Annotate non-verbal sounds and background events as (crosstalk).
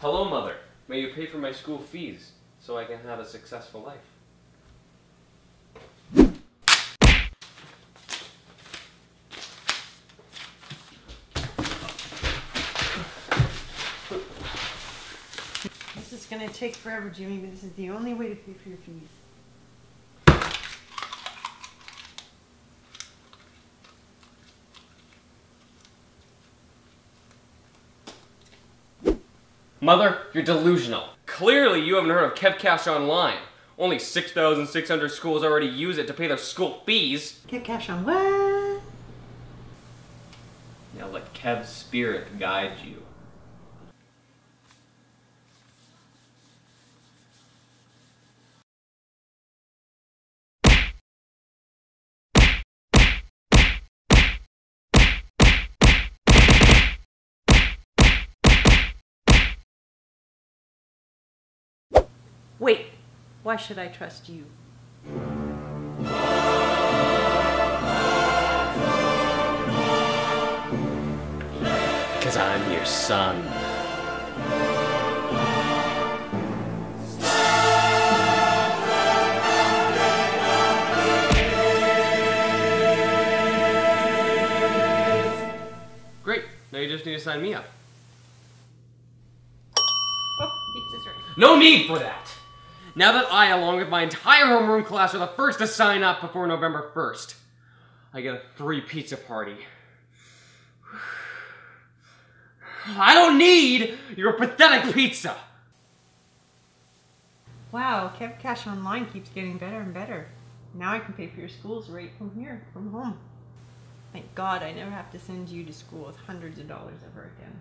Hello, Mother. May you pay for my school fees so I can have a successful life. This is gonna take forever, Jimmy, but this is the only way to pay for your fees. Mother, you're delusional. Clearly, you haven't heard of Kev Cash Online. Only 6,600 schools already use it to pay their school fees. Get cash on what? Now let Kev's spirit guide you. Wait, why should I trust you? Because I'm your son. Great. Now you just need to sign me up. Oh, pizza's ready. No need for that! Now that I, along with my entire homeroom class, are the first to sign up before November 1st, I get a free pizza party. (sighs) I don't need your pathetic pizza! Wow, Kev Cash Online keeps getting better and better. Now I can pay for your schools right from here, from home. Thank God I never have to send you to school with hundreds of dollars ever again.